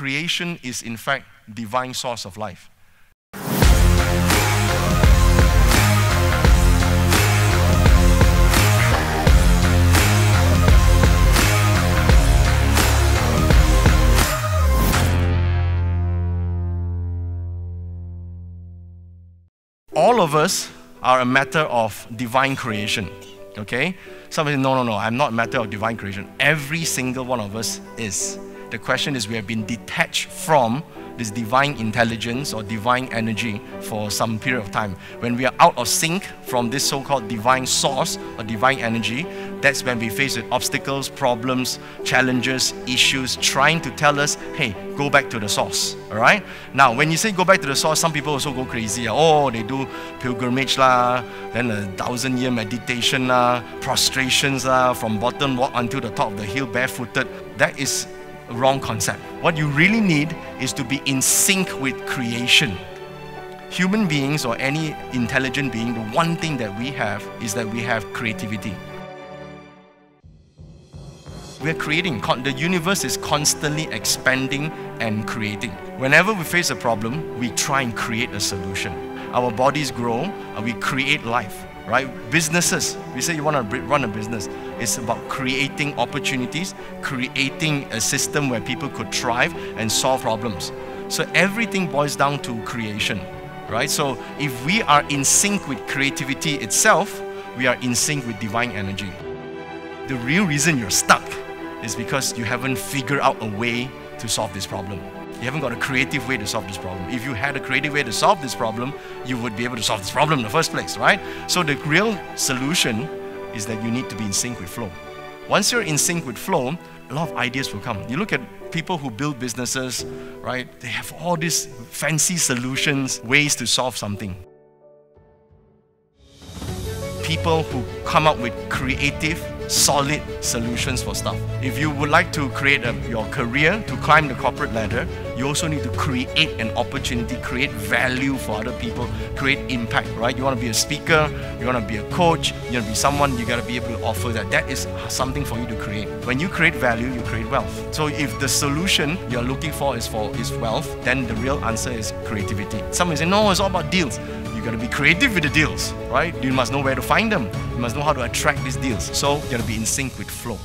creation is in fact divine source of life. All of us are a matter of divine creation. Okay? Somebody, no, no, no, I'm not a matter of divine creation. Every single one of us is. The question is, we have been detached from this divine intelligence or divine energy for some period of time. When we are out of sync from this so called divine source or divine energy, that's when we face with obstacles, problems, challenges, issues, trying to tell us, hey, go back to the source. All right? Now, when you say go back to the source, some people also go crazy. Oh, they do pilgrimage lah, then a thousand year meditation lah, prostrations lah, from bottom walk until the top of the hill barefooted. That is wrong concept. What you really need is to be in sync with creation. Human beings or any intelligent being, the one thing that we have is that we have creativity. We're creating, the universe is constantly expanding and creating. Whenever we face a problem, we try and create a solution. Our bodies grow, and we create life right? Businesses, we say you want to run a business, it's about creating opportunities, creating a system where people could thrive and solve problems. So everything boils down to creation, right? So if we are in sync with creativity itself, we are in sync with divine energy. The real reason you're stuck is because you haven't figured out a way to solve this problem. You haven't got a creative way to solve this problem. If you had a creative way to solve this problem, you would be able to solve this problem in the first place, right? So the real solution is that you need to be in sync with flow. Once you're in sync with flow, a lot of ideas will come. You look at people who build businesses, right? They have all these fancy solutions, ways to solve something. People who come up with creative solid solutions for stuff. If you would like to create a, your career to climb the corporate ladder, you also need to create an opportunity, create value for other people, create impact, right? You want to be a speaker, you want to be a coach, you want to be someone, you got to be able to offer that. That is something for you to create. When you create value, you create wealth. So if the solution you're looking for is for is wealth, then the real answer is creativity. Someone say, no, it's all about deals. You got to be creative with the deals, right? You must know where to find them. You must know how to attract these deals. So you got to be in sync with flow.